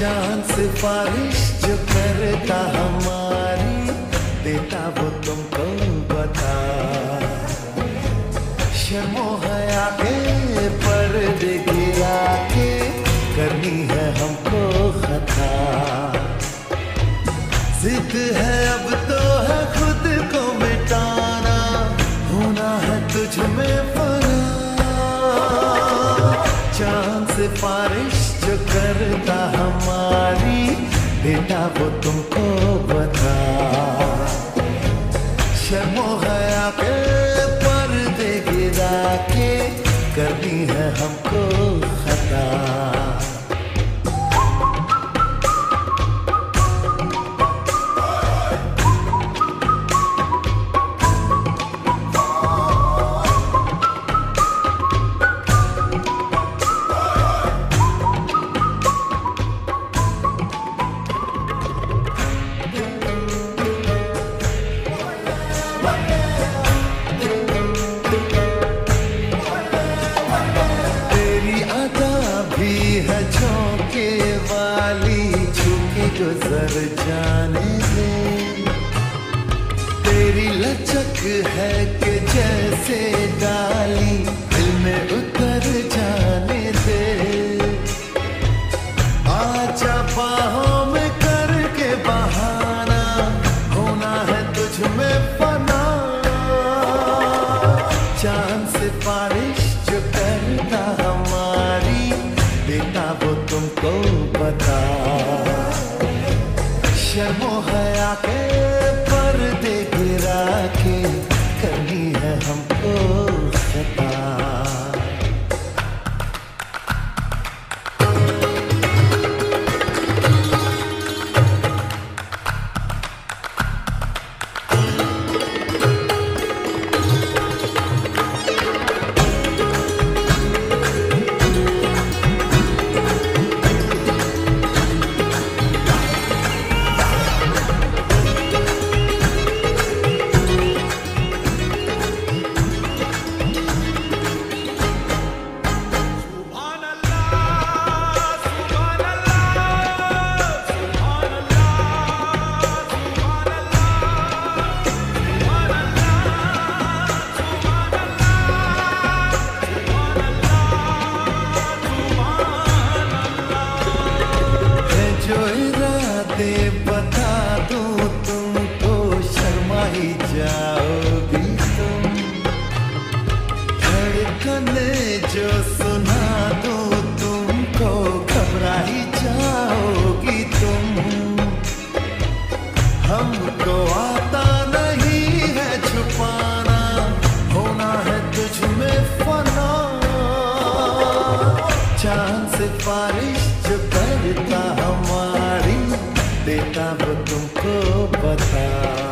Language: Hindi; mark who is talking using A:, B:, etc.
A: चाँद सिफारिश जो करता हमारी, देता वो तुमको बता। शर्मो है के पर गिरा के, करनी है हमको खता। जिद है अब बेटा वो तुमको बता। शर्मो गया के पर्दे गिरा के करनी है हमको गुजर जाने दे। तेरी लचक है कि जैसे डाली, दिल में उतर जाने दे। आजा बाहों में करके बहाना, होना है तुझ में फना। चाँद से बारिश जो करता हमारी, बेटा वो तुमको बता। शर्मो हया के पर्दे गिरा के करनी है हमको। आता नहीं है छुपाना, होना है तुझ में फना। चाँद बारिश जो हमारी, देता वो तुमको बता।